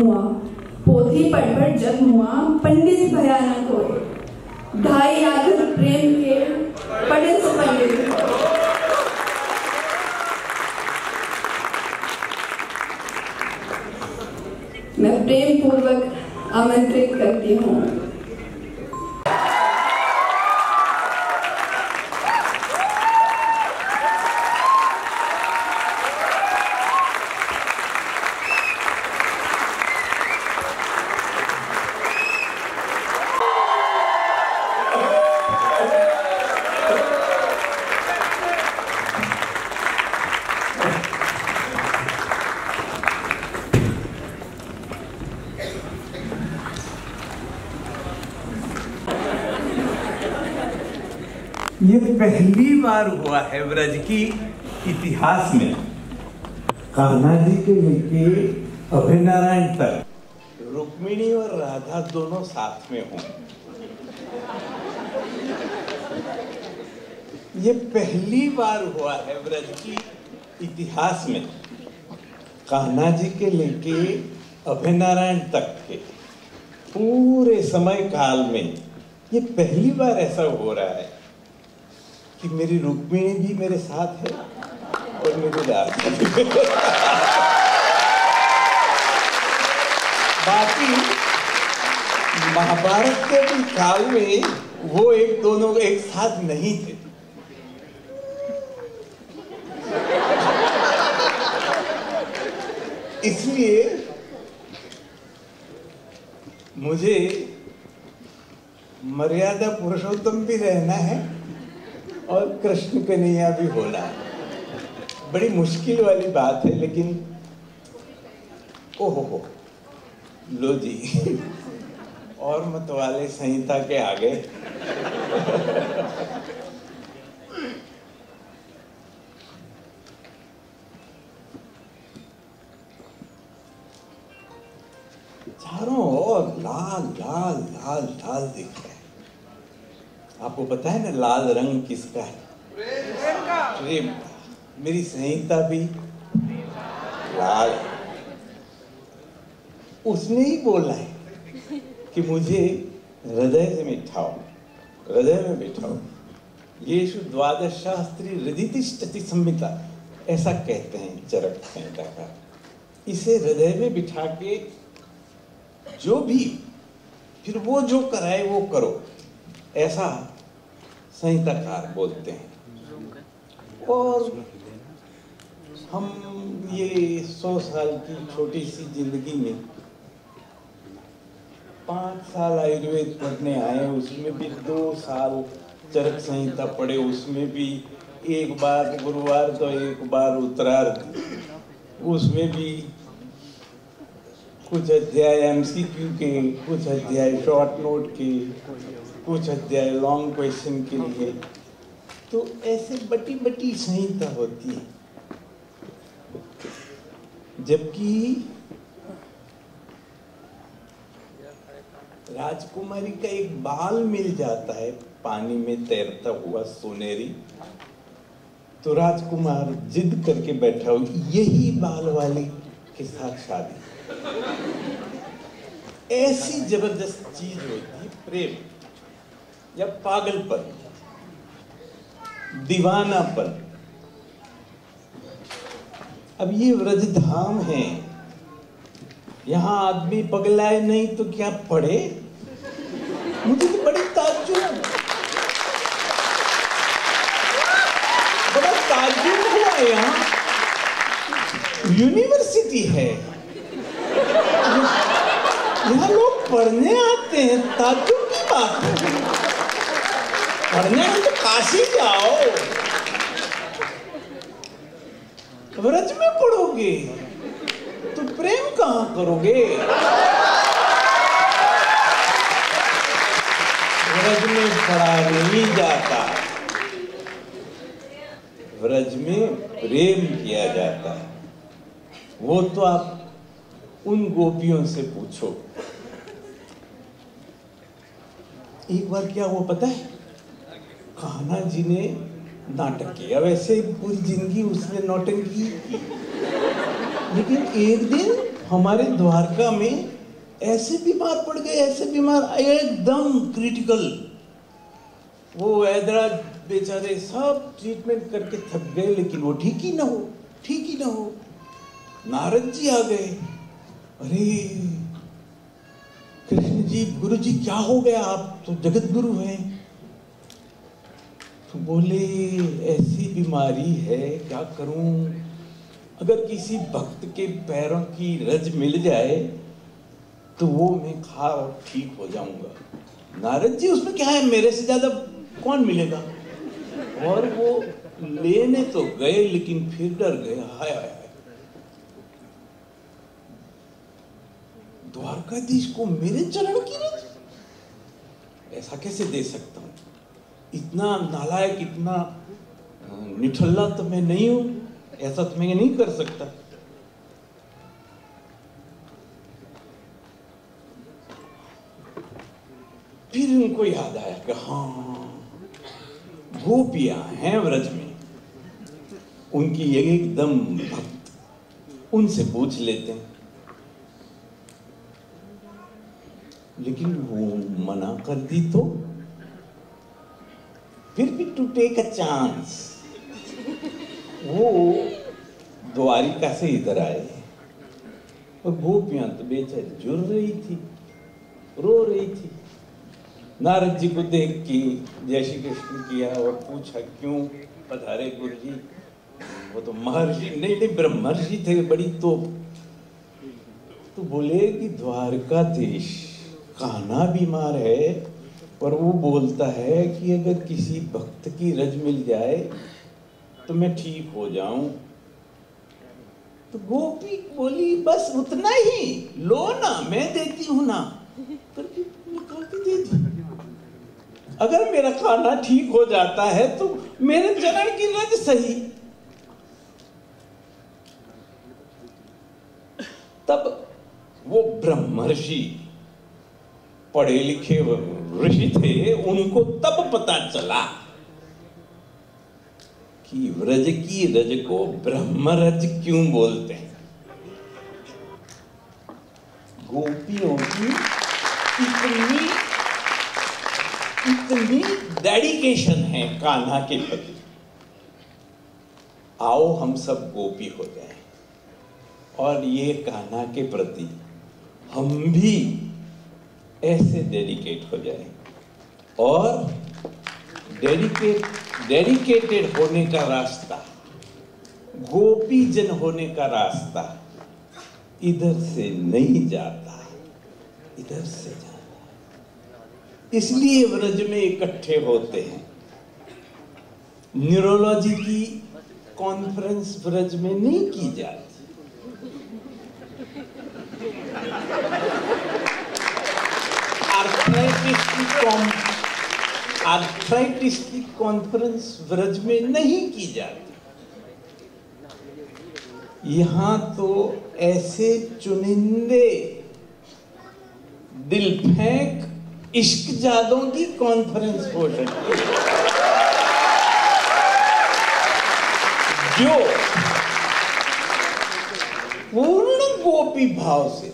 हुआ। पोथी पढ़ पढ़ जग हुआ। पंडित भयानक हो ढाई आखिर प्रेम के पढ़े सो पंडित। मैं प्रेम पूर्वक आमंत्रित करती हूँ। बार हुआ है ब्रज की इतिहास में। कान्हा जी के लेके अभय नारायण तक। रुक्मिणी और राधा दोनों साथ में हों। ये पहली बार हुआ है ब्रज की इतिहास में। कान्हा जी के लेके अभय नारायण तक के। पूरे समय काल में ये पहली बार ऐसा हो रहा है। कि मेरी रुक्मिणी भी मेरे साथ है और मेरी साथ। बाकी महाभारत के भी काल में वो एक दोनों एक साथ नहीं थे इसलिए मुझे मर्यादा पुरुषोत्तम भी रहना है और कृष्ण कन्हैया भी होना बड़ी मुश्किल वाली बात है, लेकिन ओहो हो। लो जी। और मत वाले संहिता के आगे। चारों ओर लाल लाल लाल लाल दिख आपको पता है ना लाल रंग किसका है? प्रेम मेरी संहिता भी लाल उसने ही बोला है कि मुझे हृदय से बिठाओ हृदय में बिठाओ येषु द्वादश शास्त्री हृदितिष्ठति संहिता, ऐसा कहते हैं, चरक संहिता का। इसे हृदय में बिठा के जो भी, फिर वो जो कराए वो करो। ऐसा संहिताकार बोलते हैं। और हम ये सौ साल की छोटी सी ज़िंदगी में पाँच साल आयुर्वेद पढ़ने आए, उसमें भी दो साल चरक संहिता पढ़े, उसमें भी एक बार गुरुवार तो एक बार उत्तरार्ध। उसमें भी कुछ अध्याय एमसीक्यू के, कुछ अध्याय शॉर्ट नोट के कुछ अध्याय लॉन्ग क्वेश्चन के लिए। तो ऐसे बटी बटी संहिता होती है। जबकि राजकुमारी का एक बाल मिल जाता है पानी में तैरता हुआ सोनेरी तो राजकुमार जिद करके बैठा हो यही बाल वाली के साथ शादी। ऐसी ज़बरदस्त चीज़ होती है प्रेम। या पागलपन, दीवानापन। अब ये व्रज धाम है। यहाँ आदमी पगलाए नहीं तो क्या पढ़े? मुझे तो बड़ी ताज्जुब बड़ा ताज्जुब हुआ यहाँ। यूनिवर्सिटी है। यहाँ लोग पढ़ने आते हैं ताज्जुब की बात है। पढ़ने में तो काशी जाओ। व्रज में पढ़ोगे तो प्रेम कहाँ करोगे? व्रज में पढ़ा नहीं जाता। व्रज में प्रेम किया जाता। है वो तो आप उन गोपियों से पूछो। एक बार क्या हुआ पता है? कान्हा जी ने नाटक किया। वैसे पूरी ज़िंदगी उसने नौटंकी की। लेकिन एक दिन हमारे द्वारका में ऐसे बीमार पड़ गए, ऐसे बीमार, एकदम क्रिटिकल वो वैदराज बेचारे सब ट्रीटमेंट करके थक गए, लेकिन वो ठीक ही ना हो, ठीक ही ना हो। नारद जी आ गए। अरे, कृष्ण जी, गुरु जी, क्या हो गया? आप तो जगत गुरु हैं। तो बोले, ऐसी बीमारी है, क्या करूँ? अगर किसी भक्त के पैरों की रज मिल जाए तो वो मैं खा और ठीक हो जाऊँगा। नारद जी, उसमें क्या है? मेरे से ज़्यादा कौन मिलेगा? और वो लेने तो गए, लेकिन फिर डर गए हाय हाय। द्वारकाधीश को मेरे चरण की रज? ऐसा कैसे दे सकता हूँ? इतना नालायक, इतना निठल्ला तो मैं नहीं हूँ, ऐसा तो मैं नहीं कर सकता। फिर उनको याद आया कि हाँ गोपियाँ हैं व्रज में। उनकी एकदम भक्त उनसे पूछ लेते हैं। लेकिन वो मना कर दी तो फिर भी टू टेक अ चांस। वो द्वारिका से इधर आए। और गोपियाँ तो बेचारी जुड़ रही थी, रो रही थी। नारद जी को देख के जय श्री कृष्ण किया और पूछा, क्यों पधारे गुरु जी वो तो महर्षि, नहीं नहीं, ब्रह्मर्षि थे बड़ी तोप तो बोले कि द्वारका देश कान्हा बीमार है और वो बोलता है कि अगर किसी भक्त की रज मिल जाए तो मैं ठीक हो जाऊँ। तो गोपी बोली, बस उतना ही। लो ना, मैं देती हूँ ना। के दे दी। अगर मेरा खाना ठीक हो जाता है तो मेरे चरण की रज सही। तब वो ब्रह्मर्षि पढ़े लिखे ऋषि थे, उनको तब पता चला कि व्रज की रज को ब्रह्मरज क्यों बोलते हैं। गोपियों की इतनी इतनी डेडिकेशन है कान्हा के प्रति। आओ हम सब गोपी हो जाए। और ये कान्हा के प्रति हम भी ऐसे डेडिकेट हो जाए। और डेडिकेट, डेडिकेटेड होने का रास्ता गोपी जन होने का रास्ता इधर से नहीं जाता, इधर से जाता। इसलिए व्रज में इकट्ठे होते हैं। न्यूरोलॉजी की कॉन्फ्रेंस व्रज में नहीं की जाती। की आर्थराइटिस की कॉन्फ्रेंस व्रज में नहीं की जाती यहाँ तो ऐसे चुनिंदे दिल फेंक इश्क जादों की कॉन्फ्रेंस हो सकती है। जो पूर्ण गोपी भाव से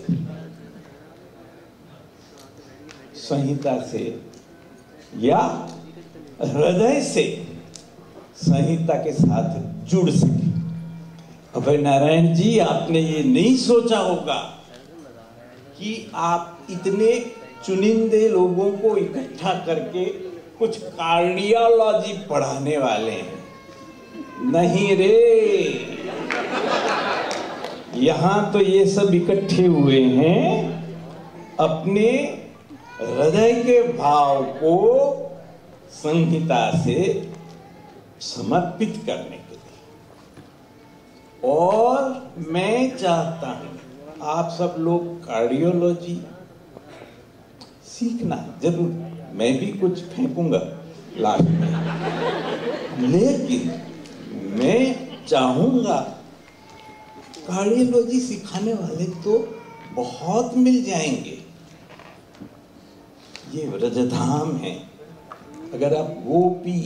संहिता से या हृदय से संहिता के साथ जुड़ सके। अभय नारायण जी, आपने ये नहीं सोचा होगा कि आप इतने चुनिंदे लोगों को इकट्ठा करके कुछ कार्डियोलॉजी पढ़ाने वाले हैं। नहीं रे। यहाँ तो ये सब इकट्ठे हुए हैं अपने हृदय के भाव को संहिता से समर्पित करने के लिए। और मैं चाहता हूँ आप सब लोग कार्डियोलॉजी सीखना ज़रूर। मैं भी कुछ फेंकूँगा लास्ट में। लेकिन मैं चाहूँगा कार्डियोलॉजी सिखाने वाले तो बहुत मिल जाएँगे। ये व्रजधाम है। अगर आप गोपी,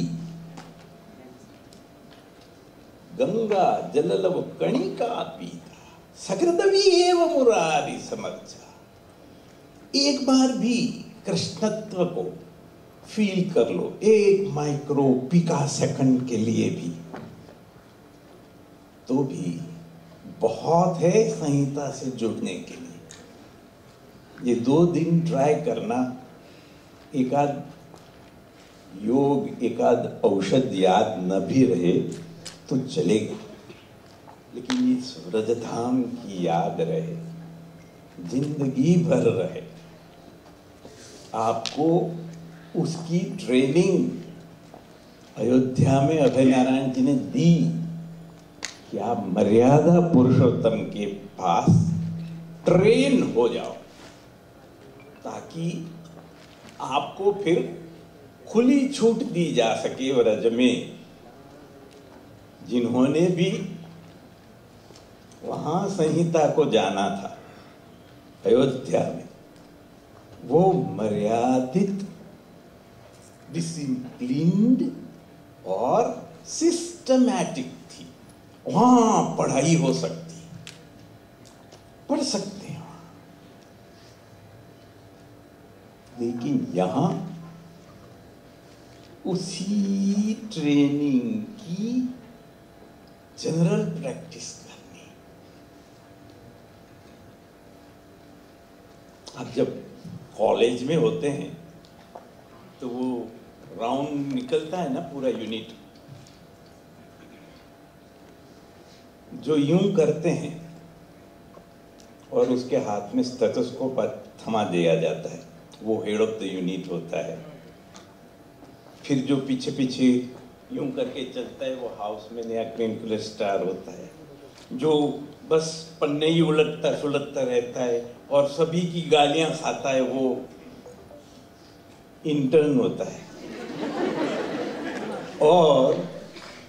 गंगा, जललव, कणिका पीता सकृतवी एवं मुरारी समर्चा, एक बार भी कृष्णत्व को फील कर लो, एक माइक्रो पिका सेकंड के लिए भी। तो भी बहुत है संहिता से जुड़ने के लिए। ये दो दिन ट्राई करना एकाध योग एकाध औषध याद न भी रहे तो चलेगा। लेकिन इस व्रजधाम की याद रहे, ज़िंदगी भर रहे, आपको उसकी ट्रेनिंग अयोध्या में अभय नारायण जी ने दी कि आप मर्यादा पुरुषोत्तम के पास ट्रेन हो जाओ, ताकि आपको फिर खुली छूट दी जा सके व्रज में जिन्होंने भी वहाँ संहिता को जाना था, अयोध्या में, वो मर्यादित डिसिप्लिन्ड और सिस्टमैटिक थी। वहाँ पढ़ाई हो सकती, पढ़ सकते हैं लेकिन यहाँ उसी ट्रेनिंग की जनरल प्रैक्टिस करनी। अब जब कॉलेज में होते हैं तो वो राउंड निकलता है ना पूरा यूनिट जो यूँ करते हैं, और उसके हाथ में स्टेथोस्कोप थमा दिया जाता है। वो हेड ऑफ़ द यूनिट होता है। फिर जो पीछे पीछे यूँ करके चलता है, वो हाउस में नया क्रिंकुलर स्टार होता है। जो बस पन्ने ही उलटता सुलटता रहता है और सभी की गालियाँ खाता है, वो इंटर्न होता है। और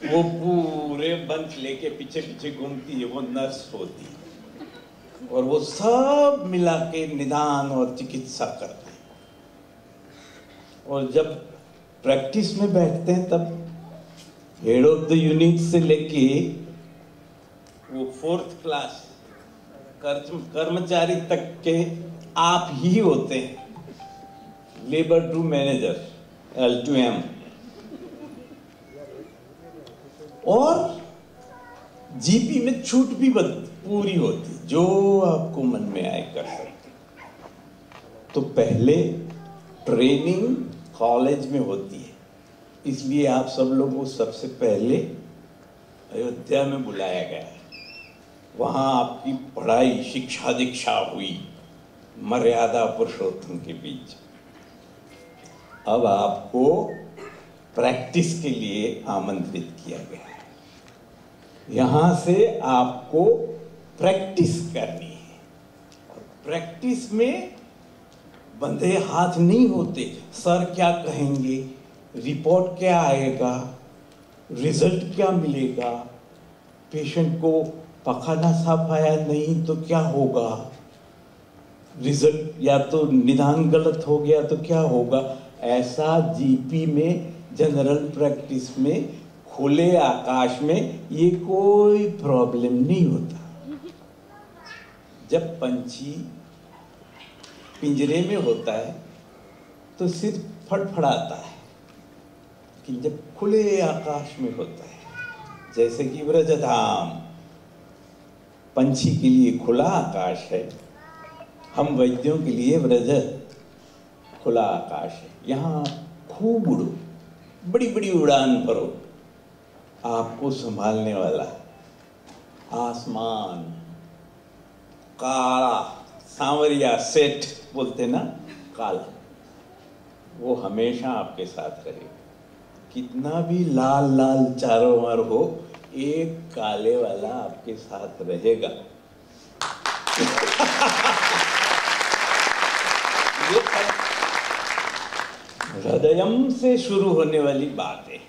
वो पूरे बंच लेके पीछे पीछे घूमती है, वो नर्स होती है। और वो सब मिला के निदान और चिकित्सा करता और जब प्रैक्टिस में बैठते हैं, तब हेड ऑफ़ द यूनिट से लेके वो फोर्थ क्लास कर्मचारी तक के आप ही होते हैं। Labour to manager L to M और जीपी में छूट भी पूरी होती, जो आपको मन में आए कर सकते। तो पहले ट्रेनिंग कॉलेज में होती है। इसलिए आप सब लोग को सबसे पहले अयोध्या में बुलाया गया है। वहाँ आपकी पढ़ाई, शिक्षा दीक्षा हुई, मर्यादा पुरुषोत्तम के बीच। अब आपको प्रैक्टिस के लिए आमंत्रित किया गया है। यहाँ से आपको प्रैक्टिस करनी है। प्रैक्टिस में बंधे हाथ नहीं होते। सर क्या कहेंगे? रिपोर्ट क्या आएगा? रिज़ल्ट क्या मिलेगा? पेशेंट को पखाना साफ़ आया नहीं तो क्या होगा? रिज़ल्ट या तो निदान गलत हो गया तो क्या होगा? ऐसा जीपी में, जनरल प्रैक्टिस में, खुले आकाश में ये कोई प्रॉब्लम नहीं होता। जब पंछी पिंजरे में होता है तो सिर फड़फड़ाता है लेकिन जब खुले आकाश में होता है। जैसे कि व्रजधाम पंछी के लिए खुला आकाश है, हम वैद्यों के लिए व्रज खुला आकाश है। यहाँ खूब उड़ो बड़ी बड़ी उड़ान भरो, आपको संभालने वाला आसमान, काला, सांवरिया सेठ बोलते ना, काला, वो हमेशा आपके साथ रहेगा कितना भी लाल लाल चारों ओर हो, एक काले वाला आपके साथ रहेगा। हृदय से शुरू होने वाली बात। है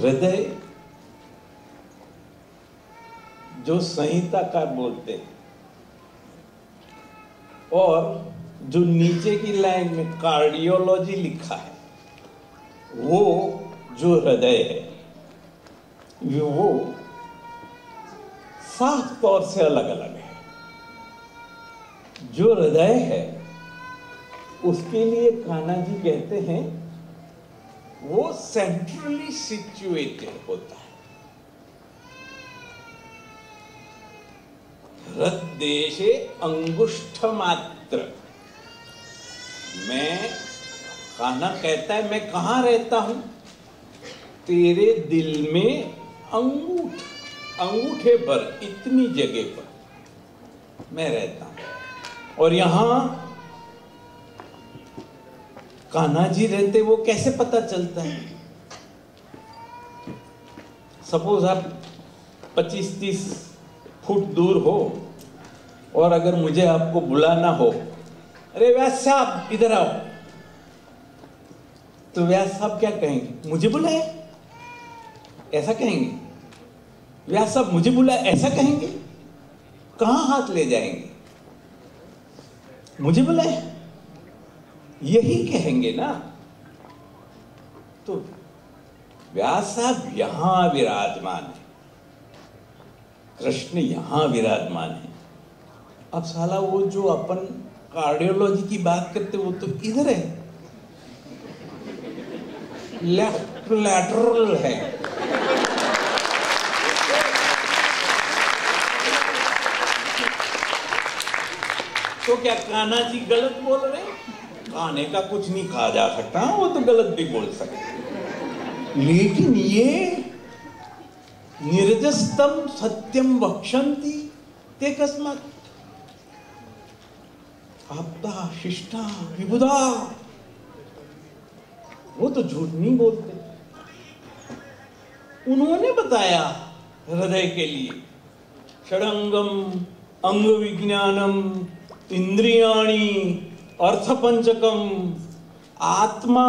हृदय जो संहिता का बोलते हैं। और जो नीचे की लाइन में कार्डियोलॉजी लिखा है, वो जो हृदय है वो साफ़ तौर से अलग अलग है। जो हृदय है, उसके लिए कान्हा जी कहते हैं, वो सेंट्रली सिचुएटेड होता है। हृदय अंगुष्ठ मात्र मैं कान्हा कहता है, मैं कहा रहता हूँ? तेरे दिल में अंगूठ, अंगूठे पर इतनी जगह पर मैं रहता हूँ। और यहाँ कान्हा जी रहते, वो कैसे पता चलता है? सपोज़ आप 25-30 फुट दूर हो और अगर मुझे आपको बुलाना हो, अरे व्यास साहब, इधर आओ। तो व्यास साहब क्या कहेंगे? मुझे बुलाए? ऐसा कहेंगे? व्यास साहब, मुझे बुलाए ऐसा कहेंगे? कहाँ हाथ ले जाएँगे? मुझे बुलाए? यही कहेंगे ना। तो व्यास साहब यहाँ विराजमान है। कृष्ण यहाँ विराजमान है। अब साला वो जो अपन कार्डियोलॉजी की बात करते वो तो इधर है। लेफ़्ट लैटरल है। तो क्या कान्हा जी गलत बोल रहे कान्हे का कुछ नहीं कहा जा सकता वो तो गलत भी बोल सकते लेकिन ये निर्जस्तम सत्यम वक्षंती ते कस्मत आपदा शिष्टा विबुदा वो तो झूठ नहीं बोलते। उन्होंने बताया हृदय के लिए। षडंगम अंग विज्ञानम इंद्रियाणी, अर्थपंचकम, आत्मा,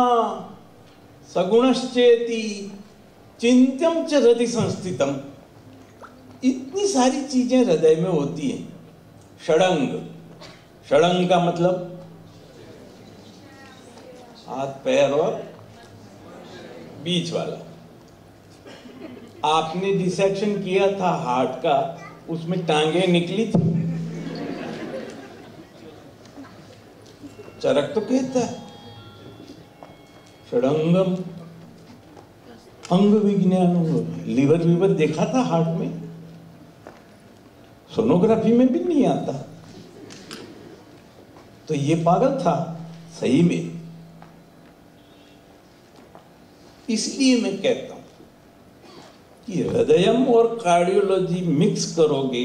सगुणश्चेति चिंतम च हृदय संस्थितम। इतनी सारी चीज़ें हृदय में होती हैं। षडंग। षडंग का मतलब? हाथ, पैर और बीच वाला। आपने डिसेक्शन किया था हार्ट का, उसमें टांगे निकली थी। चरक तो कहता है, षडंगम अंग विज्ञान लीवर वीवर देखा था हार्ट में? सोनोग्राफी में भी नहीं आता। तो ये पागल था सही में। इसलिए मैं कहता हूँ कि हृदयम और कार्डियोलॉजी मिक्स करोगे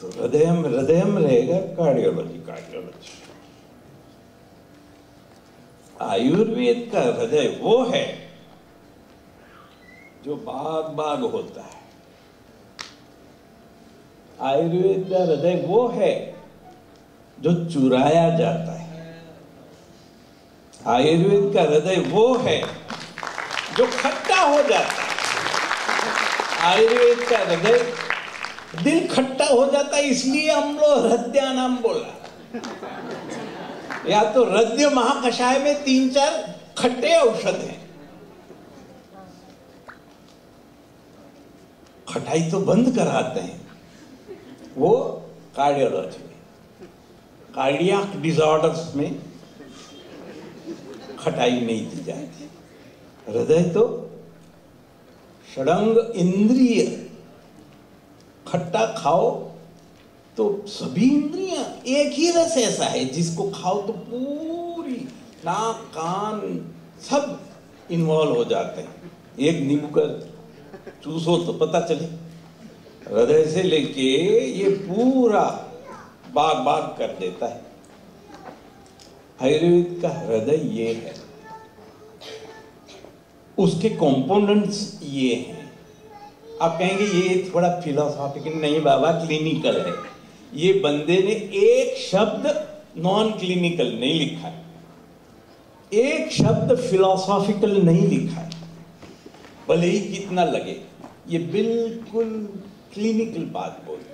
तो हृदयम हृदयम रहेगा कार्डियोलॉजी कार्डियोलॉजी। आयुर्वेद का हृदय वो है जो बाग बाग होता है। आयुर्वेद का हृदय वो है जो चुराया जाता है। आयुर्वेद का हृदय वो है जो खट्टा हो जाता है। आयुर्वेद का हृदय दिल खट्टा हो जाता है, इसलिए हम लोग हृदय नाम बोला। या तो हृदय महाकषाय में तीन चार खट्टे औषध हैं। खटाई तो बंद कराते हैं। वो कार्डियोलॉजी कार्डियाक डिसऑर्डर्स में खटाई नहीं दी जाएगी। हृदय तो षडंग इंद्रिय, खट्टा खाओ तो सभी इंद्रियाँ एक ही रस ऐसा है, जिसको खाओ तो पूरी नाक, कान सब इन्वॉल्व हो जाते हैं। एक नींबू का चूसो तो पता चले। हृदय से लेके ये पूरा बाग बाग कर देता है। आयुर्वेद का हृदय ये है। उसके कंपोनेंट्स ये हैं। आप कहेंगे, ये थोड़ा फिलोसॉफिकल नहीं बाबा क्लिनिकल है। ये बंदे ने एक शब्द नॉन क्लिनिकल नहीं लिखा है। एक शब्द फिलोसॉफिकल नहीं लिखा है। भले ही कितना लगे, ये बिल्कुल क्लिनिकल बात बोलते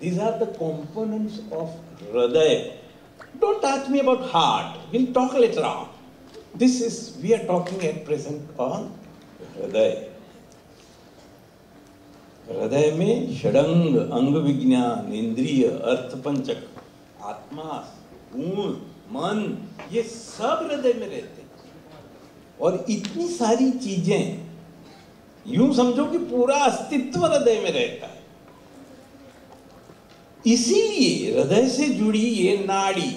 these are the components of hृदय don't ask me about heart we'll talk later on this is we are talking at present on हृदय हृदय में षडंग अंग विज्ञान इंद्रिय अर्थ पंचक आत्मा गुण मन ये सब हृदय में रहते हैं और इतनी सारी चीज़ें यूँ समझो कि पूरा अस्तित्व हृदय में रहता है इसीलिए हृदय से जुड़ी ये नाड़ी,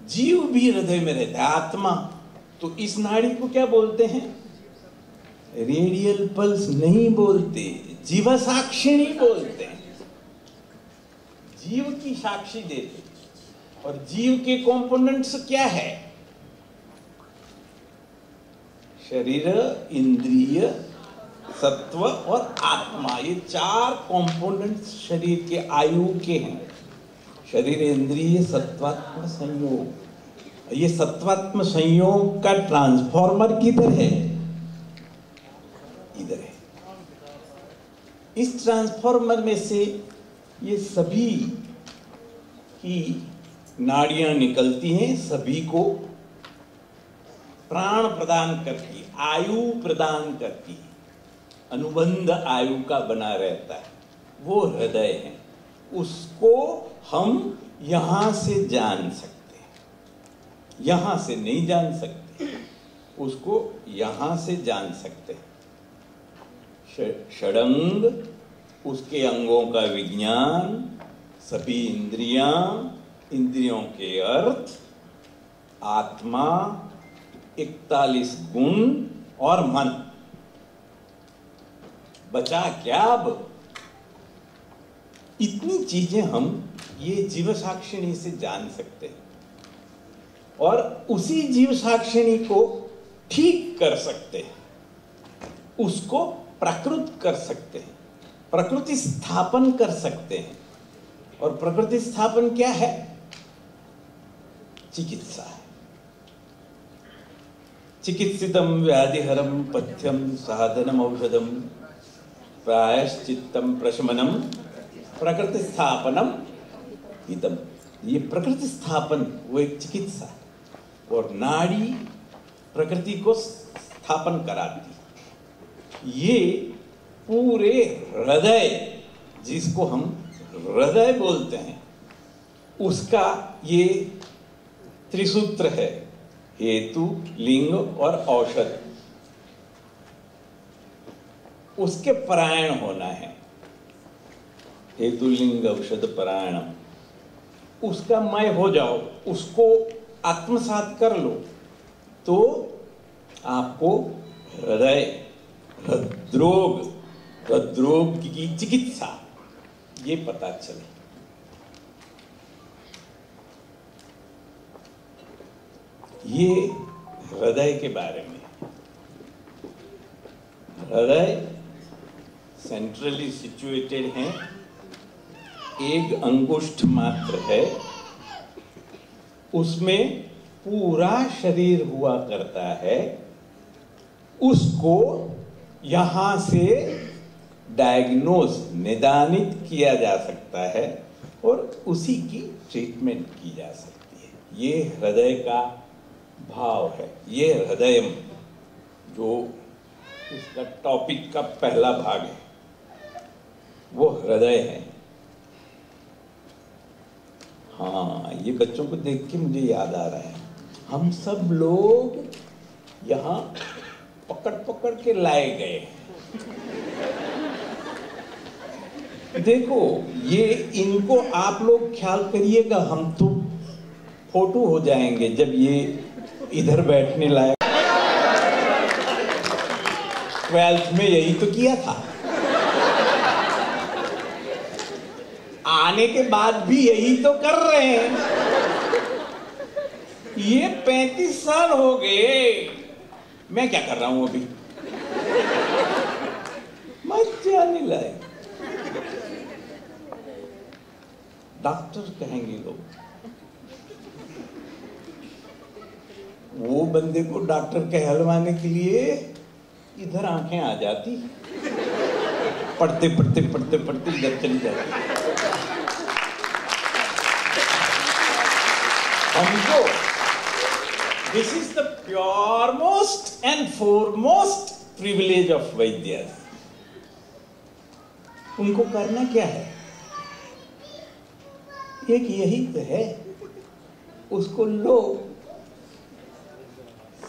जीव भी हृदय में रहता है, आत्मा। तो इस नाड़ी को क्या बोलते हैं? रेडियल पल्स नहीं बोलते जीव साक्षिणी बोलते। हैं जीव की साक्षी देते और जीव के कंपोनेंट्स क्या है? शरीर, इंद्रिय सत्व और आत्मा, ये चार कंपोनेंट्स शरीर के आयु के हैं। शरीर इंद्रिय सत्वात्म संयोग। ये सत्वात्म संयोग का ट्रांसफॉर्मर किधर है? इधर है। इस ट्रांसफॉर्मर में से ये सभी की नाड़ियाँ निकलती हैं, सभी को प्राण प्रदान करती, आयु प्रदान करती अनुबंध आयु का बना रहता है। वो हृदय है। उसको हम यहाँ से जान सकते हैं। यहाँ से नहीं जान सकते। उसको यहाँ से जान सकते हैं। षडंग, उसके अंगों का विज्ञान, सभी इंद्रियाँ, इंद्रियों के अर्थ, आत्मा, इकतालीस गुण और मन। बचा क्या अब? इतनी चीज़ें हम ये जीव साक्षिणी से जान सकते हैं और उसी जीव साक्षिणी को ठीक कर सकते हैं, उसको प्रकृत कर सकते हैं, प्रकृति स्थापन कर सकते हैं। और प्रकृति स्थापन क्या है? चिकित्सा है। चिकित्सितम व्याधिहरम पथ्यम साधनम औषधम प्रायश्चित्तम प्रशमनम प्रकृति स्थापनम हितम। ये प्रकृति स्थापन वो एक चिकित्सा और नाड़ी प्रकृति को स्थापन कराती ये पूरे हृदय, जिसको हम हृदय बोलते हैं, उसका ये त्रिसूत्र है। हेतु, लिंग और औषध। उसके परायण होना है। हेतुलिंग औषध परायणम। उसका मय हो जाओ, उसको आत्मसात कर लो तो आपको हृदय, हृद्रोग, हृदरोग की चिकित्सा, ये पता चले। ये हृदय के बारे में हृदय सेंट्रली सिचुएटेड है। एक अंगुष्ठ मात्र है। उसमें पूरा शरीर हुआ करता है। उसको यहाँ से डायग्नोज निदानित किया जा सकता है और उसी की ट्रीटमेंट की जा सकती है। ये हृदय का भाव है। ये हृदय जो इसका टॉपिक का पहला भाग है। वो हृदय है। हाँ ये बच्चों को देख के मुझे याद आ रहा है। हम सब लोग यहाँ पकड़ पकड़ के लाए गए देखो, ये इनको आप लोग ख्याल करिएगा, हम तो फ़ोटो हो जाएँगे जब ये इधर बैठने लायक। ट्वेल्थ में यही तो किया था। आने के बाद भी यही तो कर रहे हैं। ये पैंतीस साल हो गए। मैं क्या कर रहा हूँ अभी? मज़ा नहीं लाए डॉक्टर कहेंगे लोग, वो बंदे को डॉक्टर कहलवाने के लिए इधर आँखें आ जाती पढ़ते पढ़ते पढ़ते पढ़ते इधर चली जाती। हमको This is the puremost and foremost privilege of Vaidyas. उनको करना क्या है एक यही तो है उसको लो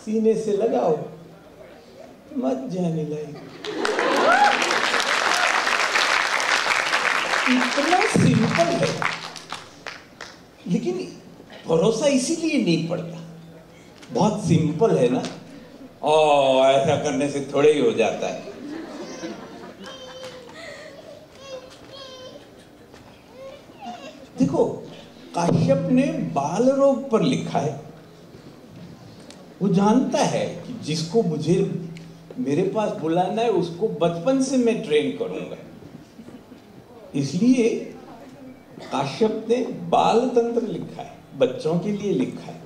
सीने से लगाओ मत जाने लगे इतना सिंपल है लेकिन भरोसा इसीलिए नहीं पड़ता। बहुत सिंपल है ना? ओ ऐसा करने से थोड़े ही हो जाता है। देखो, काश्यप ने बाल रोग पर लिखा है। वो जानता है कि जिसको मुझे, मेरे पास बुलाना है, उसको बचपन से मैं ट्रेन करूँगा। इसलिए काश्यप ने बाल तंत्र लिखा है। बच्चों के लिए लिखा है।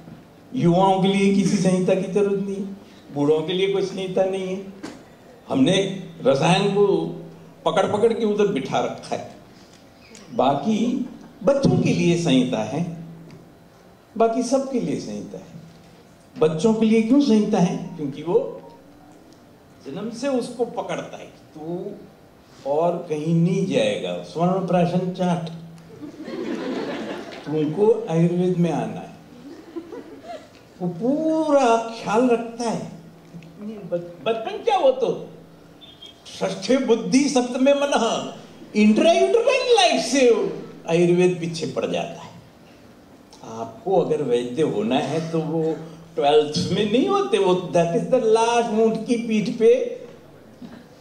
युवाओं के लिए किसी संहिता की ज़रूरत नहीं है। बूढ़ों के लिए कोई संहिता नहीं है। हमने रसायन को पकड़ पकड़ के उधर बिठा रखा है। बाकी बच्चों के लिए संहिता है। बाकी सबके लिए संहिता है। बच्चों के लिए क्यों संहिता है? क्योंकि वो जन्म से उसको पकड़ता है तू और कहीं नहीं जाएगा। स्वर्ण प्राशन चाट तुमको आयुर्वेद में आना है। वो पूरा ख्याल रखता है। बचपन क्या वो तो? ष्ठे बुद्धि सप्तमे मन इंट्रायूटराइन लाइफ से आयुर्वेद पीछे पड़ जाता है। आपको अगर वैद्य होना है तो वो ट्वेल्थ में नहीं होते, वो दैट इज़ द लास्ट ऊँट की पीठ पे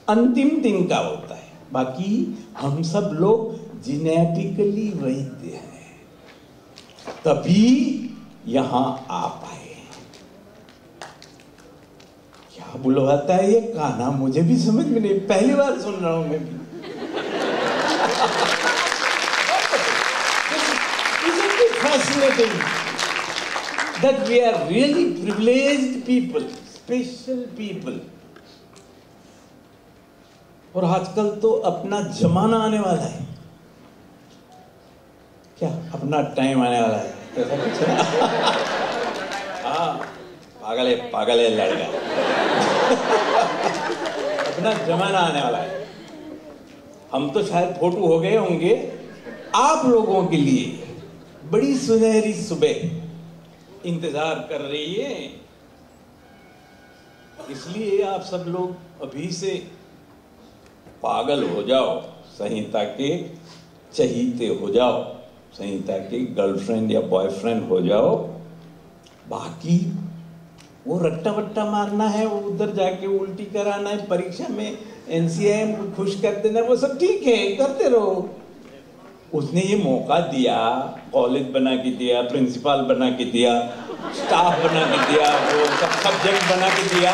अंतिम दिन का होता है। बाकी हम सब लोग जिनेटिकली वैद्य हैं। तभी यहाँ आ पाए। क्या बुलवाता है ये काना मुझे भी समझ में नहीं। पहली बार सुन रहा हूँ मैं भी। That we are really privileged people, special people. और आजकल तो अपना जमाना आने वाला है। क्या? अपना टाइम आने वाला है। हाँ पागल है पागल है लड़का। अपना जमाना आने वाला है। हम तो शायद फ़ोटो हो गए होंगे आप लोगों के लिए। बड़ी सुनहरी सुबह इंतज़ार कर रही है। इसलिए आप सब लोग अभी से पागल हो जाओ, संहिता के चहीते हो जाओ। संहिता के गर्लफ्रेंड या बॉयफ्रेंड हो जाओ। बाकी वो रट्टा वट्टा मारना है उधर जाके उल्टी कराना है, परीक्षा में एनसीआई खुश कर देना वो सब ठीक है, करते रहो। उसने ये मौका दिया कॉलेज बना के दिया प्रिंसिपल बना के दिया स्टाफ बना के दिया, वो सब सब्जेक्ट बना के दिया।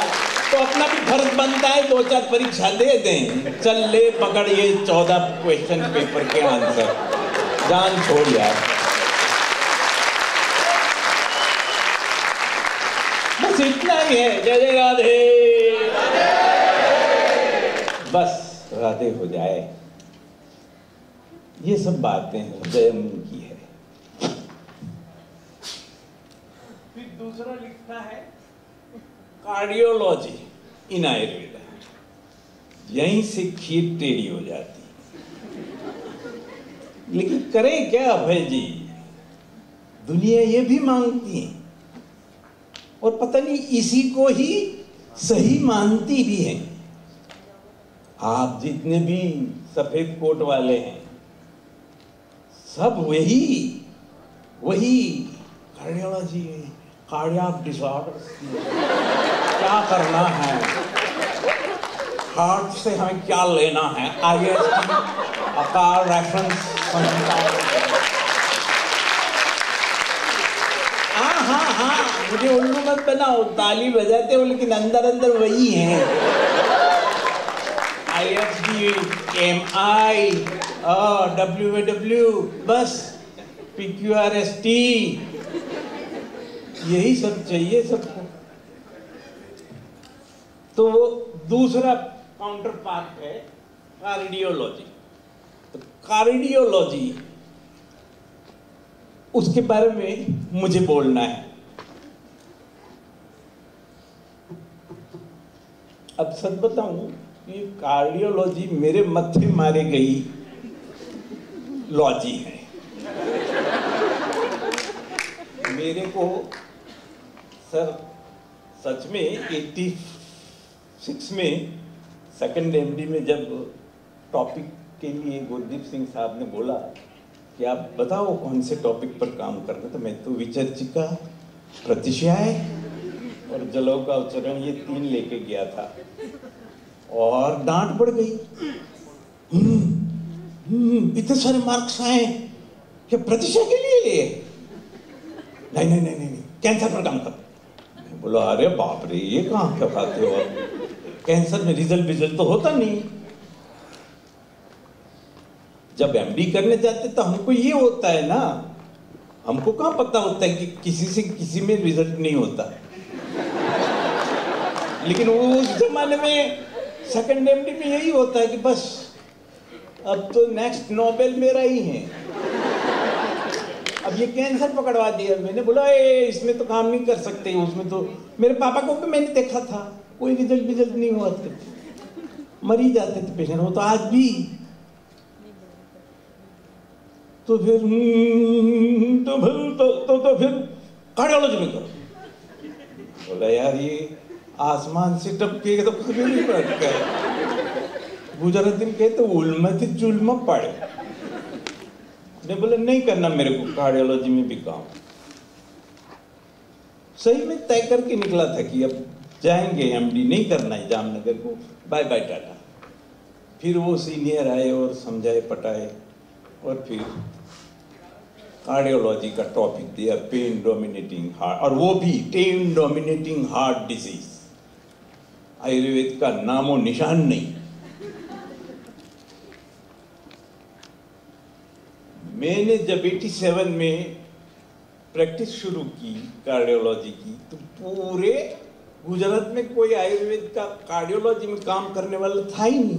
तो अपना भी फ़र्ज़ बनता है दो चार परीक्षा दे दें। चल ले, पकड़ ये चौदह क्वेश्चन पेपर के आंसर जान छोड़ यार बस इतना ही है। जय जय राधे। बस राधे हो जाए। ये सब बातें हृदय की है। फिर दूसरा लिखता है, कार्डियोलॉजी, इन आयुर्वेदा यहीं से खीर टेढ़ी हो जाती लेकिन करें क्या अभय जी? दुनिया ये भी मांगती है। और पता नहीं, इसी को ही सही मानती भी है। आप जितने भी सफ़ेद कोट वाले हैं, सब वही वही कार्डियोलॉजी कार्डियाक डिसऑर्डर क्या करना है? हार्ट से हमें क्या लेना है? आई एस रेफरेंस हाँ। हाँ हाँ मुझे उल्लू मत बनाओ, ताली बजाते हो, लेकिन अंदर अंदर वही है। I S D M I W W बस P Q R S T यही सब चाहिए सबको। तो वो दूसरा काउंटर पार्ट है कार्डियोलॉजी तो कार्डियोलॉजी उसके बारे में मुझे बोलना है। अब सच बताऊँ, ये कार्डियोलॉजी मेरे मथे मारे गई लॉजी है। मेरे को सर, सच में एट्टी सिक्स में सेकंड एमडी में जब टॉपिक के लिए गुरदीप सिंह साहब ने बोला कि आप बताओ कौन से टॉपिक पर काम करना तो मैं तो विचर्चिका प्रतिशय और जलव का उच्चारण ये तीन लेके गया था। और डांट पड़ गई। हम्म, हम्म, इतने सारे मार्क्स आए। क्या प्रतिशय के लिए लिए नहीं नहीं नहीं नहीं कैंसर पर काम कर। बोला अरे बाप रे ये कहाँ क्या खाते हो? आप कैंसर में रिज़ल्ट विजल्ट तो होता नहीं। जब एमडी करने जाते तो हमको ये होता है ना, हमको कहाँ पता होता है कि किसी से किसी में रिज़ल्ट नहीं होता? लेकिन वो उस जमाने में सेकंड एमडी में यही होता है कि बस, अब तो नेक्स्ट नोबेल मेरा ही है। अब ये कैंसर पकड़वा दिया मैंने, बोला, ए, इसमें तो काम नहीं कर सकते, उसमें तो मेरे पापा को भी मैंने देखा था। कोई रिज़ल्ट विजल्ट नहीं हुआ था मर ही जाते थे पेशेंट वो तो आज भी। तो फिर हम्म, तो फिर तो तो, तो फिर कार्डियोलॉजी में करो बोला यार ये आसमान से टपके तो कभी नहीं पड़ता गुजराती कहते उल्मत जुल्म पड़े। ने बोला नहीं करना मेरे को कार्डियोलॉजी में भी काम। सही में तय करके निकला था कि अब जाएँगे एमडी नहीं करना है जामनगर को। बाय बाय टाटा फिर वो सीनियर आए और समझाए, पटाए और फिर कार्डियोलॉजी का टॉपिक दिया पेन डोमिनेटिंग हार्ट और वो भी pen dominating heart disease Ayurveda का नामो निशान नहीं। मैंने जब 87 में प्रैक्टिस शुरू की कार्डियोलॉजी की तो पूरे गुजरात में कोई आयुर्वेद का कार्डियोलॉजी में काम करने वाला था ही नहीं।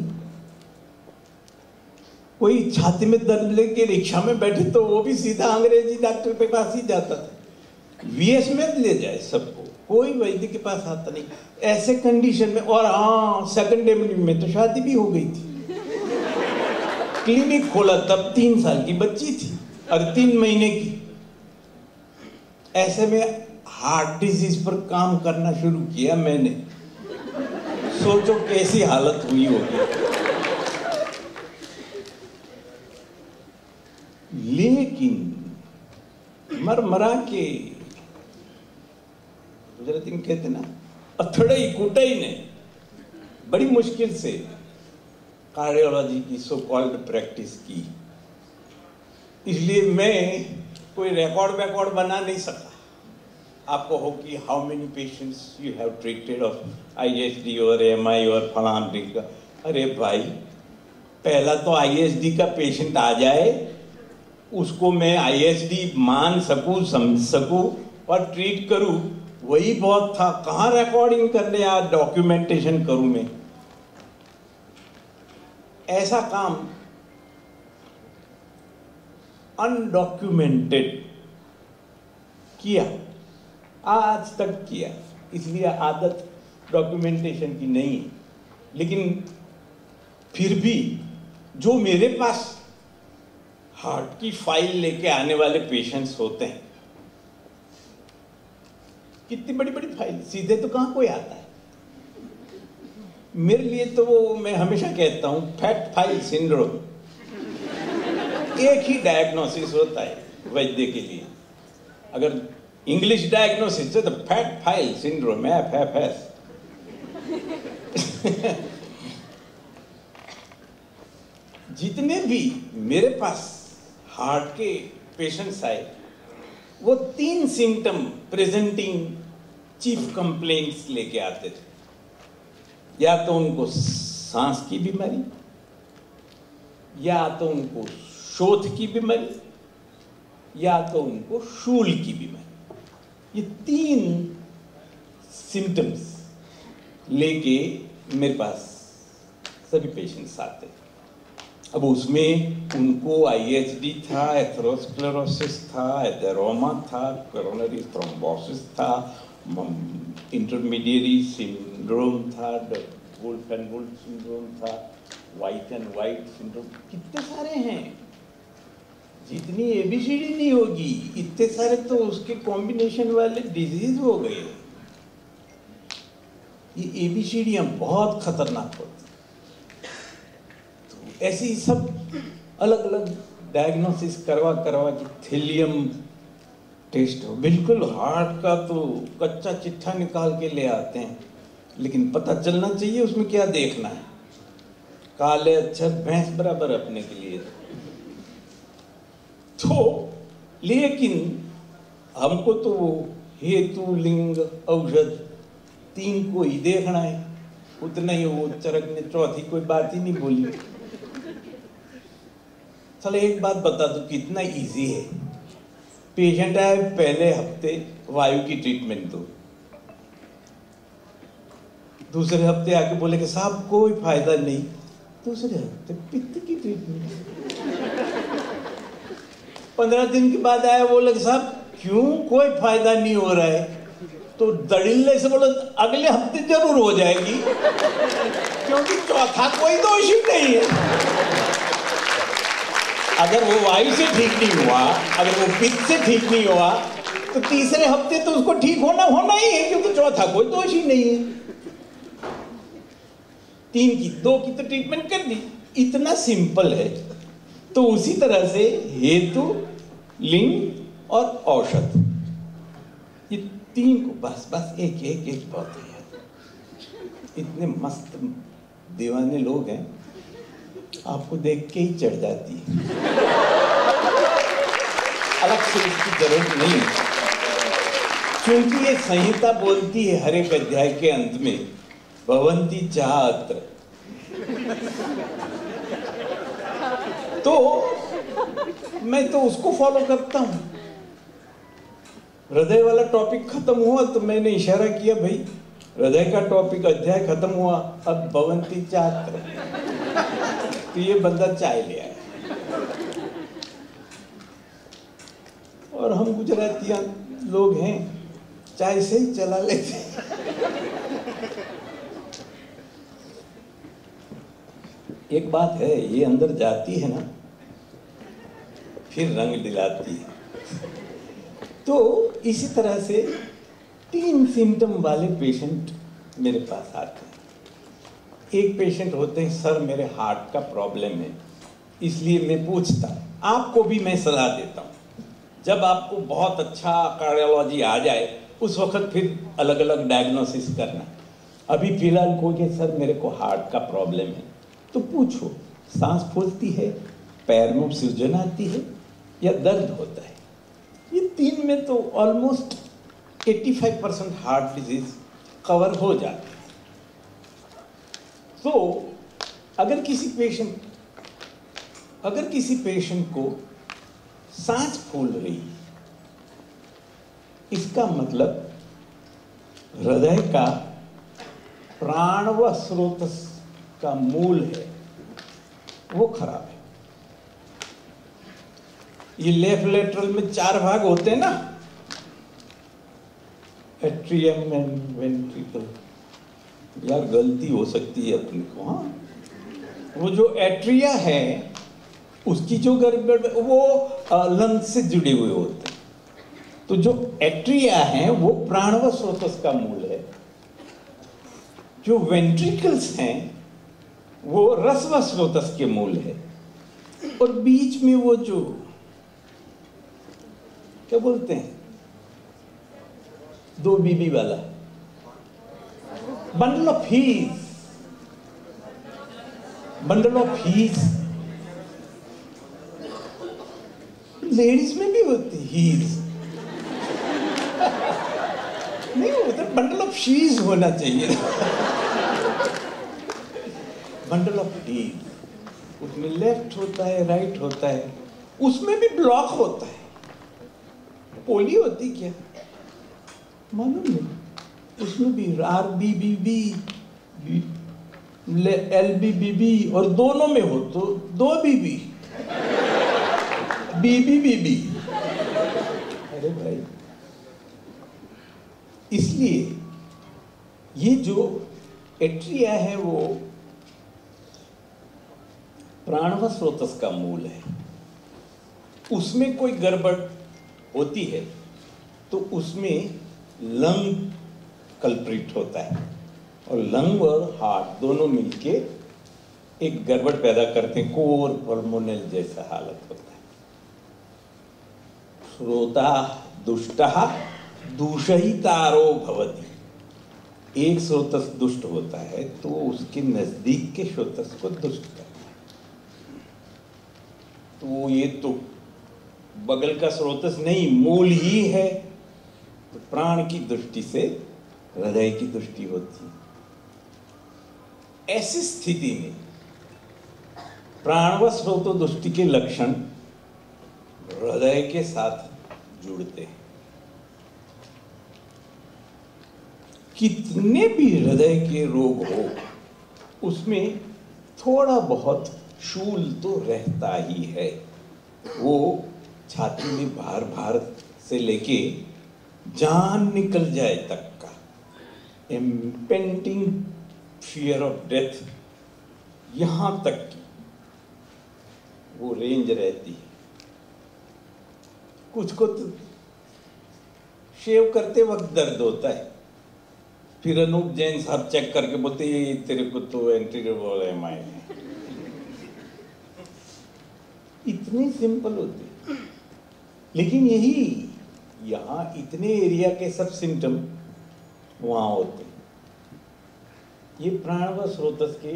कोई छाती में दर्द लेके रिक्शा में बैठे तो वो भी सीधा अंग्रेज़ी डॉक्टर के पास ही जाता था। वीएस में ले जाए सबको, कोई वैद्य के पास आता नहीं। ऐसे कंडीशन में, और हाँ सेकंड में तो शादी भी हो गई थी। क्लिनिक खोला तब तीन साल की बच्ची थी, और तीन महीने की। ऐसे में हार्ट डिज़ीज़ पर काम करना शुरू किया मैंने। सोचो कैसी हालत हुई होगी। लेकिन मर मरा के गुजराती में कहते ना, अथड़ई कुटई ने बड़ी मुश्किल से कार्डियोलॉजी की सो कॉल्ड प्रैक्टिस की। इसलिए मैं कोई रिकॉर्ड वैकॉर्ड बना नहीं सका आपको हो कि how many patients you have treated of ISD और एमआई और फलान का। अरे भाई, पहला तो आईएसडी का पेशेंट आ जाए, उसको मैं आईएसडी मान सकूँ समझ सकूँ और ट्रीट करूँ। वही बहुत था। कहाँ रिकॉर्डिंग करने या डॉक्यूमेंटेशन करूँ मैं। ऐसा काम अनडॉक्यूमेंटेड किया। आज तक किया। इसलिए आदत डॉक्यूमेंटेशन की नहीं है। लेकिन फिर भी जो मेरे पास हार्ट की फ़ाइल लेके आने वाले पेशेंट्स होते हैं, कितनी बड़ी बड़ी फ़ाइल सीधे तो कहाँ कोई आता है? मेरे लिए तो वो मैं हमेशा कहता हूँ फैट फ़ाइल सिंड्रोम एक ही डायग्नोसिस होता है वैद्य के लिए। अगर डायग्नोसिस है तो fat file syndrome F F S जितने भी मेरे पास हार्ट के पेशेंट्स आए, वो तीन सिम्टम प्रेजेंटिंग चीफ कंप्लेंट्स लेके आते थे। या तो उनको सांस की बीमारी, या तो उनको शोथ की बीमारी, या तो उनको शूल की बीमारी। ये तीन सिम्टम्स लेके मेरे पास सभी पेशेंट्स आते अब उसमें उनको आईएचडी था एथरोस्क्लेरोसिस था एथेरोमा था कोरोनरी थ्रोम्बोसिस था इंटरमीडिएरी सिंड्रोम था वुल्फ एंड वुल्फ सिंड्रोम था वाइट एंड वाइट सिंड्रोम कितने सारे हैं? जितनी एबीसीडी नहीं होगी, इतने सारे तो उसके कॉम्बिनेशन वाले डिज़ीज़ हो गए ये एबीसीडियाँ बहुत खतरनाक होती तो ऐसे सब अलग अलग डायग्नोसिस करवा करवा के थेलियम टेस्ट हो। बिल्कुल हार्ट का तो कच्चा चिट्ठा निकाल के ले आते हैं, लेकिन पता चलना चाहिए उसमें क्या देखना है। काले अक्षर भैंस बराबर अपने के लिए। तो लेकिन हमको तो हेतु, लिंग, औषध तीन को ही देखना है। उतना ही वो चरक ने चौथी कोई बात ही नहीं बोली। चलो एक बात बता दो, कितना इजी है। पेशेंट आए पहले हफ़्ते वायु की ट्रीटमेंट दो। दूसरे हफ़्ते आके बोले कि साहब, कोई फ़ायदा नहीं। दूसरे हफ़्ते पित्त की ट्रीटमेंट पंद्रह दिन के बाद आया, बोले कि साहब, क्यों? कोई फ़ायदा नहीं हो रहा है। तो दड़िल्ले से बोले, अगले हफ़्ते ज़रूर हो जाएगी। क्योंकि चौथा कोई दोष नहीं है। अगर वो वायु से ठीक नहीं हुआ, अगर वो पित्त से ठीक नहीं हुआ तो तीसरे हफ़्ते तो उसको ठीक होना होना ही है, क्योंकि चौथा कोई दोष नहीं है। तीन की, दो की तो ट्रीटमेंट कर दी। इतना सिंपल है। तो उसी तरह से हेतु लिंग और औषध। ये तीन को बस बस एक एक एक बहुत है इतने मस्त दीवाने लोग हैं, आपको देख के ही चढ़ जाती है। अलग से इसकी ज़रूरत नहीं क्योंकि ये संहिता बोलती है हर एक अध्याय के अंत में, भवंती चाहत्र तो मैं तो उसको फॉलो करता हूँ। हृदय वाला टॉपिक खत्म हुआ तो मैंने इशारा किया, भाई, हृदय का टॉपिक अध्याय खत्म हुआ, अब भवंती चाहत्र तो ये बंदा चाय ले आया। और हम गुजरातियाँ लोग हैं, चाय से ही चला लेते एक बात है, ये अंदर जाती है ना फिर रंग दिलाती है। तो इसी तरह से तीन सिम्टम वाले पेशेंट मेरे पास आते हैं। एक पेशेंट होते हैं, सर, मेरे हार्ट का प्रॉब्लम है। इसलिए मैं पूछता आपको भी मैं सलाह देता हूँ। जब आपको बहुत अच्छा कार्डियोलॉजी आ जाए, उस वक्त फिर अलग अलग डायग्नोसिस करना। अभी फ़िलहाल को कोई सर, मेरे को हार्ट का प्रॉब्लम है। तो पूछो, सांस फूलती है? पैर में सूजन आती है? या दर्द होता है। ये तीन में तो almost 85 percent heart disease cover हो जाते हैं। तो अगर किसी पेशेंट अगर किसी पेशेंट को सांस फूल रही, इसका मतलब हृदय का प्राण व स्रोत का मूल है, वो खराब है। ये लेफ़्ट लेटरल में चार भाग होते हैं ना? एट्रियम एंड वेंट्रिकल यार, गलती हो सकती है अपने को हाँ? वो जो एट्रिया है, उसकी जो गड़बड़ वो लंग से जुड़े हुए होते हैं। तो जो एट्रिया है, वो प्राणव स्रोतस का मूल है। जो वेंट्रिकल्स हैं, वो रसव स्रोतस के मूल है। और बीच में वो जो क्या बोलते हैं? दो बीबी वाला। Bundle of his bundle of his ladies में भी होती हीज नहीं होता बंडल ऑफ़ शीज होना चाहिए। बंडल ऑफ़ हीज उसमें लेफ़्ट होता है राइट होता है। उसमें भी ब्लॉक होता है। पोली होती क्या? मालूम नहीं। उसमें भी R B B B L B B B और दोनों में हो तो दो B B B B B B अरे भाई। इसलिए ये जो एट्रिया है वो प्राणव स्रोतस का मूल है। उसमें कोई गड़बड़ होती है तो उसमें लंग कल्प्रिट होता है। और लंग और हार्ट दोनों मिलके एक गड़बड़ पैदा करते हैं, कोर पल्मोनल जैसा हालत होता है। श्रोता दुष्ट दूषहितारो भवती। एक स्रोतस दुष्ट होता है तो उसके नज़दीक के स्रोतस को दुष्ट करता है। तो ये तो बगल का स्रोतस नहीं, मूल ही है। तो प्राण की दृष्टि से हृदय की दृष्टि होती है। ऐसी स्थिति में प्राण व स्रोतो दृष्टि के लक्षण हृदय के साथ जुड़ते हैं। कितने भी हृदय के रोग हो, उसमें थोड़ा बहुत शूल तो रहता ही है। वो छाती में भार भार से लेके जान निकल जाए तक का। इम्पेंटिंग फियर ऑफ़ डेथ यहाँ तक की वो रेंज रहती है। कुछ को तो शेव करते वक्त दर्द होता है। फिर अनूप जैन साहब चेक करके बोलते तेरे को तो एंटीरियर एम आई है। इतने सिंपल होते लेकिन यही, यहाँ इतने एरिया के सब सिम्टम वहाँ होते हैं। ये प्राण व स्रोतस के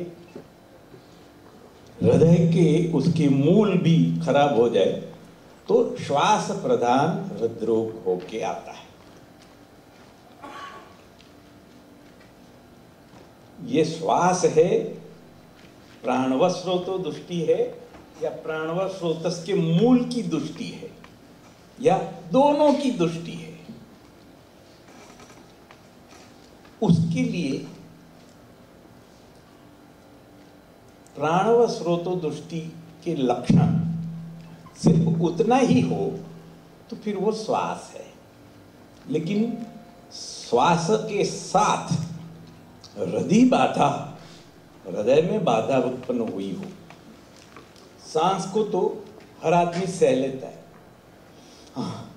हृदय के उसके मूल भी खराब हो जाए तो श्वास प्रधान हृदरोग होके आता है। ये श्वास है प्राणव स्रोतो दृष्टि है, या प्राणव स्रोतस के मूल की दुष्टि है? या दोनों की दृष्टि है, उसके लिए प्राणव स्रोतो दृष्टि के लक्षण सिर्फ़ उतना ही हो तो फिर वो श्वास है। लेकिन श्वास के साथ हृदय बाधा, हृदय में बाधा उत्पन्न हुई हो, सांस को तो हर आदमी सह लेता है। हाँ।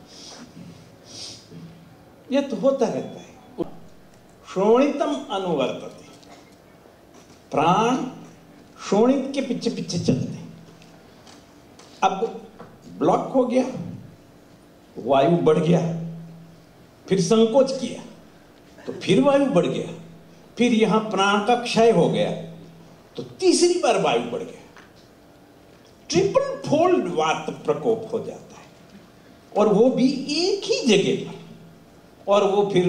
यह तो होता रहता है। श्रोणितम अनुवर्तते। प्राण श्रोणित के पीछे पीछे चलते अब ब्लॉक हो गया, वायु बढ़ गया, फिर संकोच किया तो फिर वायु बढ़ गया, फिर यहाँ प्राण का क्षय हो गया तो तीसरी बार वायु बढ़ गया। ट्रिपल फोल्ड वात प्रकोप हो जाता है। और वो भी एक ही जगह पर। और वो फिर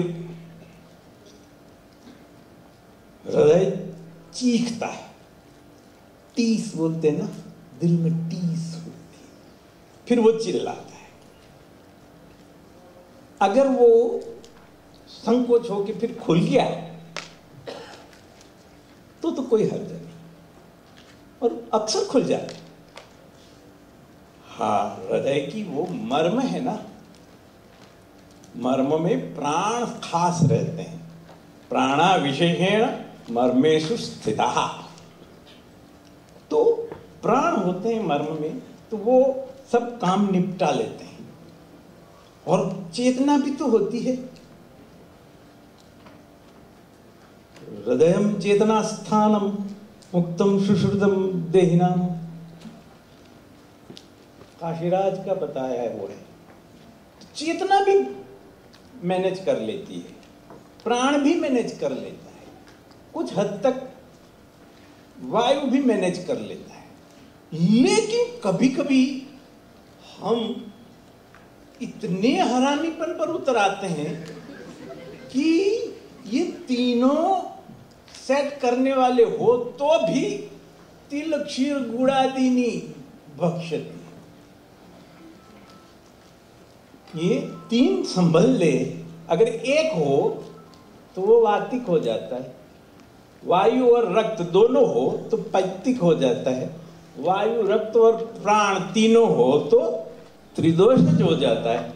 हृदय चीखता है। टीस बोलते हैं ना, दिल में टीस होती है। फिर वो चिल्लाता है। अगर वो संकोच होके फिर खुल गया तो तो कोई हर्ज नहीं। और अक्सर खुल जाता है। हाँ हृदय की वो मर्म है ना, मर्म में प्राण खास रहते हैं। प्राणा विशेषण मर्मेशु स्थित। तो प्राण होते हैं मर्म में तो वो सब काम निपटा लेते हैं। और चेतना भी तो होती है। हृदय चेतना स्थानम मुक्तम सुश्रुतम देहिनाम। काशीराज का बताया है वो है। चेतना भी मैनेज कर लेती है, प्राण भी मैनेज कर लेता है, कुछ हद तक वायु भी मैनेज कर लेता है। लेकिन कभी कभी हम इतने हरामीपन पर उतर आते हैं कि ये तीनों सेट करने वाले हो तो भी तिल क्षीर गुड़ादीनी भक्षती। ये तीन संभल ले, अगर एक हो तो वो वातिक हो जाता है। वायु और रक्त दोनों हो तो पैतिक हो जाता है। वायु, रक्त और प्राण तीनों हो तो त्रिदोष हो जाता है।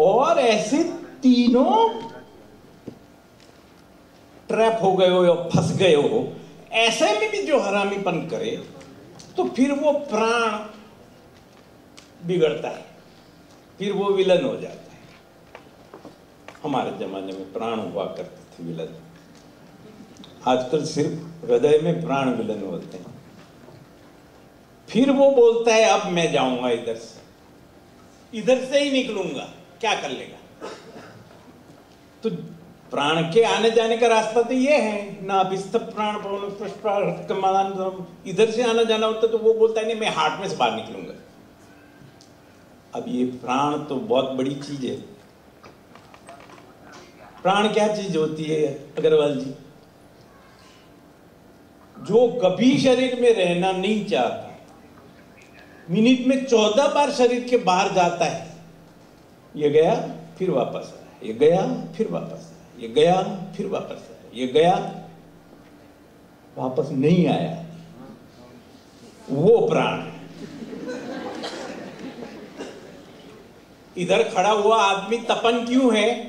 और ऐसे तीनों ट्रैप हो गए हो या फंस गए हो, ऐसे में भी जो हरामीपन करे तो फिर वो प्राण बिगड़ता है। फिर वो विलन हो जाता है। हमारे जमाने में प्राण हुआ करते थे विलन। आजकल सिर्फ़ हृदय में प्राण विलन होते हैं। फिर वो बोलता है, अब मैं जाऊँगा इधर से। इधर से ही निकलूँगा। क्या कर लेगा? तो प्राण के आने जाने का रास्ता तो ये है, ना अभिस्त प्राण पवन इधर से आना जाना होता तो वो बोलता है, नहीं, मैं हार्ट में से बाहर निकलूँगा। अब ये प्राण तो बहुत बड़ी चीज़ है। प्राण क्या चीज़ होती है, अग्रवाल जी? जो कभी शरीर में रहना नहीं चाहता, मिनट में चौदह बार शरीर के बाहर जाता है, ये गया, फिर वापस आया, ये गया, फिर वापस आया, ये गया, फिर वापस आया, ये गया, वापस नहीं आया। वो प्राण इधर खड़ा हुआ आदमी तपन क्यों है?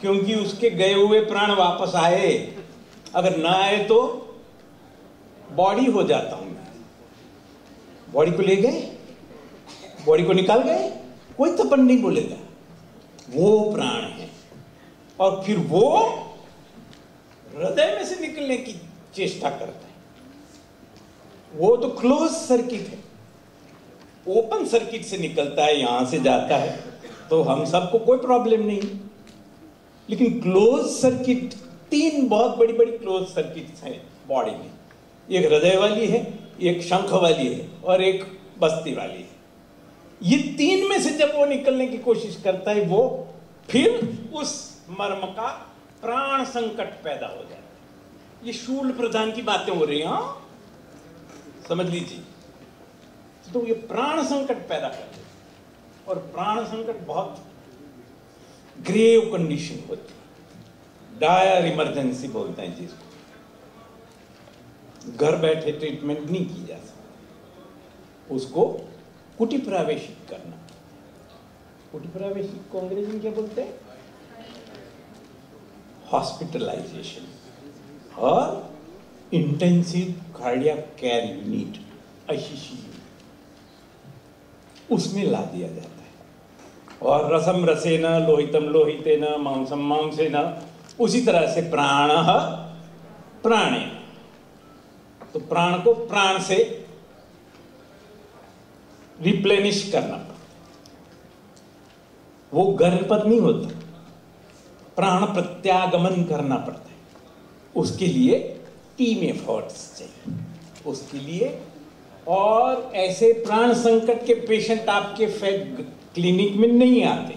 क्योंकि उसके गए हुए प्राण वापस आए। अगर ना आए तो बॉडी हो जाता हूँ मैं। बॉडी को ले गए? बॉडी को निकाल गए? कोई तपन नहीं बोलेगा। वो प्राण है। और फिर वो हृदय में से निकलने की चेष्टा करता है। वो तो क्लोज सर्किट है। ओपन सर्किट से निकलता है, यहाँ से जाता है तो हम सबको कोई प्रॉब्लम नहीं। लेकिन क्लोज सर्किट, तीन बहुत बड़ी बड़ी क्लोज सर्किट हैं बॉडी में। एक हृदय वाली है, एक शंख वाली है और एक बस्ती वाली है। ये तीन में से जब वो निकलने की कोशिश करता है, वो फिर उस मर्म का प्राण संकट पैदा हो जाता है। ये शूल प्रधान की बातें हो रही हैं हाँ? समझ लीजिए। तो ये प्राण संकट पैदा कर देते और प्राण संकट बहुत ग्रेव कंडीशन होती है। डायर इमरजेंसी बोलते हैं जिसको। घर बैठे ट्रीटमेंट नहीं की जा सकती। उसको कुटी प्रावेशिक करना। कुटी प्रावेशिक को अंग्रेज़ी में क्या बोलते हैं? हॉस्पिटलाइजेशन और intensive cardiac care unit ICU उसमें ला दिया जाता है। और रसम रसेना, लोहितम लोहितेन, मांसम मांसेन, उसी तरह से प्राण प्राणे। तो प्राण को प्राण से रिप्लेनिश करना वो गर्भपद नहीं होता प्राण प्रत्यागमन करना पड़ता है। उसके लिए टीम एफर्ट्स चाहिए। उसके लिए और ऐसे प्राण संकट के पेशेंट आपके क्लिनिक में नहीं आते।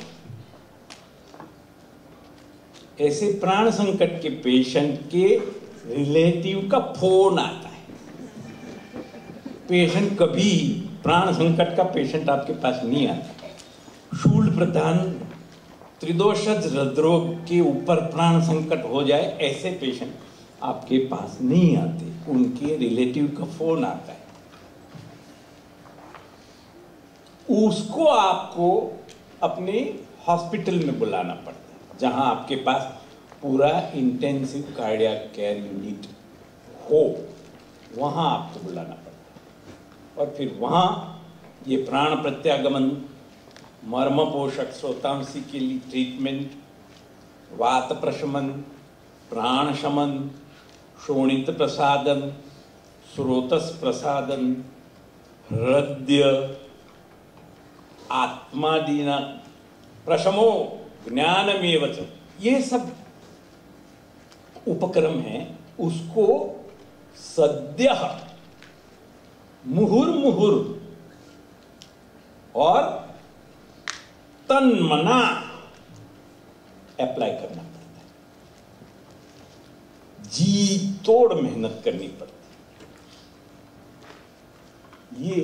ऐसे प्राण संकट के पेशेंट के रिलेटिव का फ़ोन आता है। पेशेंट कभी प्राण संकट का पेशेंट आपके पास नहीं आता। शूल प्रधान त्रिदोषज हृदरोग के ऊपर प्राण संकट हो जाए, ऐसे पेशेंट आपके पास नहीं आते। उनके रिलेटिव का फ़ोन आता है। उसको आपको अपने हॉस्पिटल में बुलाना पड़ता है, जहाँ आपके पास पूरा इंटेंसिव कार्डिया केयर यूनिट हो, वहाँ आपको बुलाना पड़ता है। और फिर वहाँ ये प्राण प्रत्यागमन मर्म पोषक श्रोतांशी के लिए ट्रीटमेंट वात प्रशमन, प्राण शमन, शोणित प्रसादन, स्रोतस प्रसादन, हृदय आत्मादीना। प्रशमो ज्ञानमेव ये सब उपक्रम है, उसको सद्य मुहुर मुहुर और तन्मना अप्लाई करना पड़ता है। जी तोड़ मेहनत करनी पड़ती है। ये